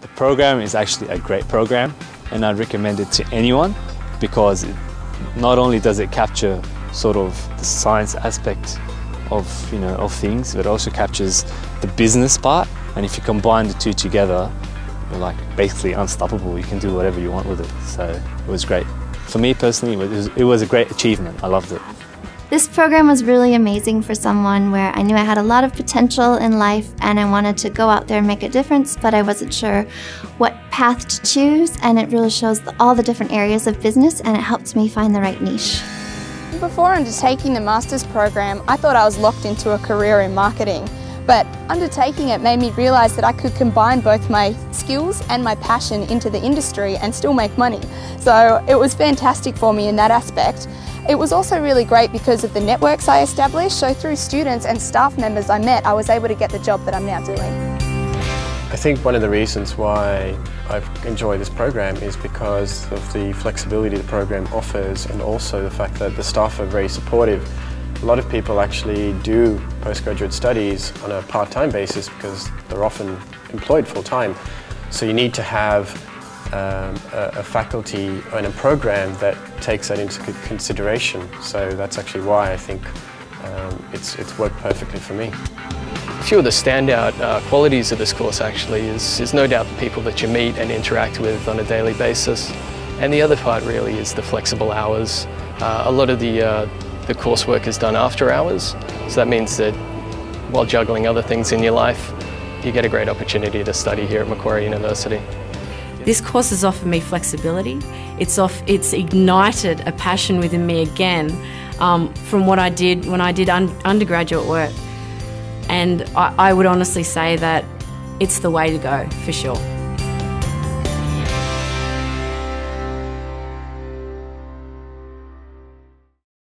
The program is actually a great program and I'd recommend it to anyone because it, not only does it capture sort of the science aspect of, you know, of things, but also captures the business part and if you combine the two together, you're like basically unstoppable. You can do whatever you want with it. So it was great. For me personally, it was, it was a great achievement. I loved it. This program was really amazing for someone where I knew I had a lot of potential in life and I wanted to go out there and make a difference, but I wasn't sure what path to choose. And it really shows all the different areas of business and it helped me find the right niche. Before undertaking the master's program, I thought I was locked into a career in marketing. But undertaking it made me realise that I could combine both my skills and my passion into the industry and still make money. So it was fantastic for me in that aspect. It was also really great because of the networks I established, so through students and staff members I met, I was able to get the job that I'm now doing. I think one of the reasons why I enjoy this program is because of the flexibility the program offers and also the fact that the staff are very supportive. A lot of people actually do postgraduate studies on a part-time basis because they're often employed full-time. So you need to have um, a, a, faculty and a program that takes that into consideration. So that's actually why I think um, it's, it's worked perfectly for me. A few of the standout uh, qualities of this course actually is, is no doubt the people that you meet and interact with on a daily basis. And the other part really is the flexible hours. Uh, a lot of the, uh, the coursework is done after hours, so that means that while juggling other things in your life, you get a great opportunity to study here at Macquarie University. This course has offered me flexibility. It's, off, it's ignited a passion within me again um, from what I did when I did un undergraduate work. And I, I would honestly say that it's the way to go for sure.